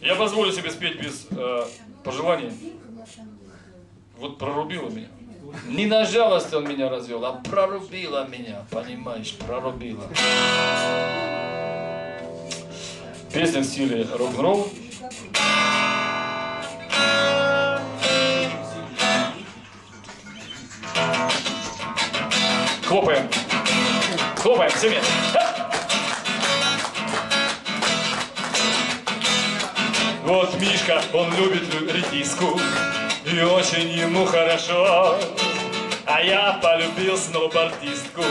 Я позволю себе спеть без э, пожеланий. Вот прорубила меня. Не на жалость он меня развел, а прорубила меня, понимаешь, прорубила. Песня в стиле рок-н-ролл. Хлопаем. Хлопаем, все вместе. Вот Мишка, он любит редиску, и очень ему хорошо. А я полюбил сноубордистку,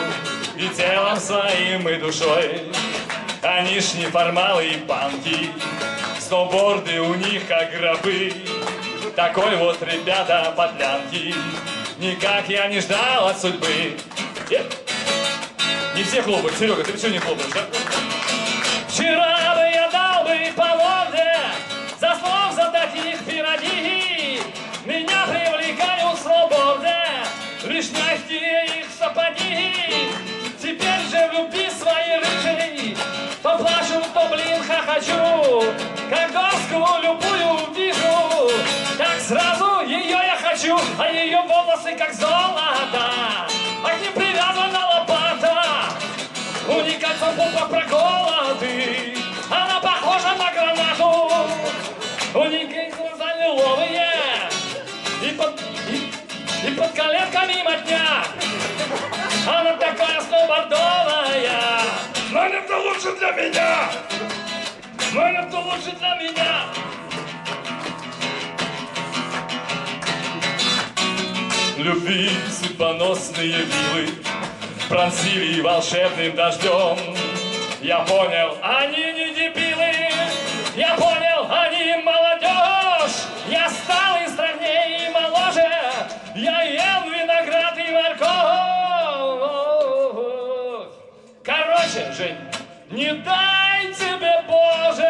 и телом своим, и душой. Они ж неформалы и панки, сноуборды у них как гробы. Такой вот, ребята, подлянки, никак я не ждал от судьбы. Не все хлопают, Серега, ты все не хлопаешь, да? Вчера бы я лишь мягкие их сапоги. Теперь же в любви своей рыжей то плачу, то, блин, хохочу. Как доску любую вижу, так сразу ее я хочу, а ее волосы как золото, а к ним привязана лопата. У нее кольцо попа проколоты, она похожа на гранату. У нее глаза лиловые, и под, и под коленками мотня. Она такая сноубордовая, но это лучше для меня. Но это лучше для меня. Любви судьбоносные вилы пронзили волшебным дождем. Я понял, они не дебилы, я понял, Жень, не дай тебе, Боже,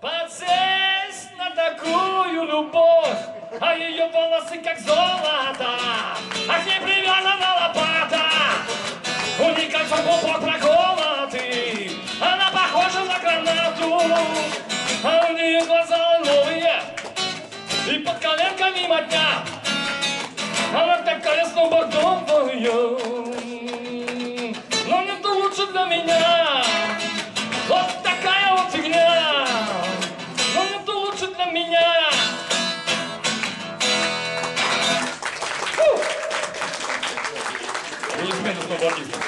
подсесть на такую любовь, а ее волосы как золото, а к ней привязана лопата. У нее кольцо пупок проколоты, она похожа на гранату, а у нее глаза новые, и под коленками мотня. тут на меня. Вот такая вот фигня. Но это лучше для меня. Аплодисменты снова